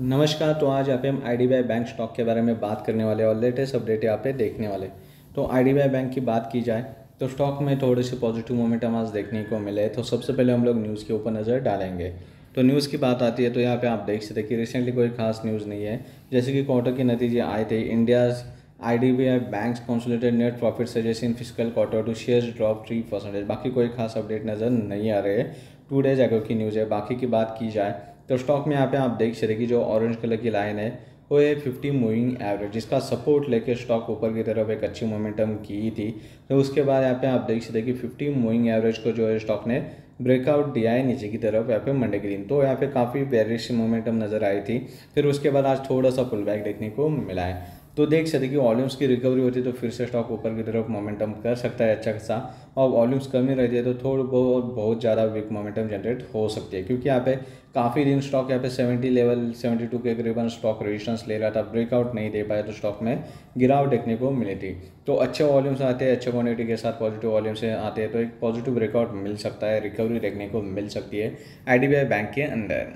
नमस्कार तो आज यहाँ पे हम आई बैंक स्टॉक के बारे में बात करने वाले और लेटेस्ट अपडेट यहाँ पे देखने वाले तो आई बैंक की बात की जाए तो स्टॉक में थोड़े से पॉजिटिव मोमेंटम आज देखने को मिले तो सबसे पहले हम लोग न्यूज़ के ऊपर नज़र डालेंगे। तो न्यूज़ की बात आती है तो यहाँ पे आप देख सकते कि रिसेंटली कोई खास न्यूज़ नहीं है। जैसे कि क्वार्टर के नतीजे आए थे India's I D B I bank consolidated net profit suggestion in physical quarter two share drop three percentage बाकी कोई खास अपडेट नज़र नहीं आ रहे है। टू डेज़ अगो की न्यूज़ है। बाकी की बात की जाए तो स्टॉक में यहाँ पे आप देख सकते कि जो ऑरेंज कलर की लाइन है, वो है फिफ्टी मूविंग एवरेज जिसका सपोर्ट लेके स्टॉक ऊपर की तरफ़ एक अच्छी मोमेंटम की थी। तो उसके बाद यहाँ पे आप देख सकते कि फिफ्टी मूविंग एवरेज को जो है स्टॉक ने ब्रेकआउट दिया है नीचे की तरफ़ यहाँ पे मंडे दिन। तो यहाँ पे काफ़ी बेरिश मोमेंटम नज़र आई थी। फिर उसके बाद आज थोड़ा सा पुल बैक देखने को मिला है। तो देख सकते कि वॉल्यूम्स की रिकवरी होती है तो फिर से स्टॉक ऊपर की तरफ़ मोमेंटम कर सकता है अच्छा खासा। और वॉल्यूम्स कमी रहती है तो थोड़ा बहुत बहुत ज़्यादा वीक मोमेंटम जनरेट हो सकती है। क्योंकि यहाँ पे काफ़ी दिन स्टॉक यहाँ पे 70 लेवल 72 के करीबन स्टॉक रेजिस्टेंस ले रहा था। ब्रेकआउट नहीं दे पाया तो स्टॉक में गिरावट देखने को मिली थी। तो अच्छे वॉल्यूम्स आते हैं, अच्छे क्वान्टिटी के साथ पॉजिटिव वॉल्यूम से आते हैं तो एक पॉजिटिव ब्रेकआउट मिल सकता है रिकवरी देखने को मिल सकती है। आईडीबीआई बैंक के अंदर।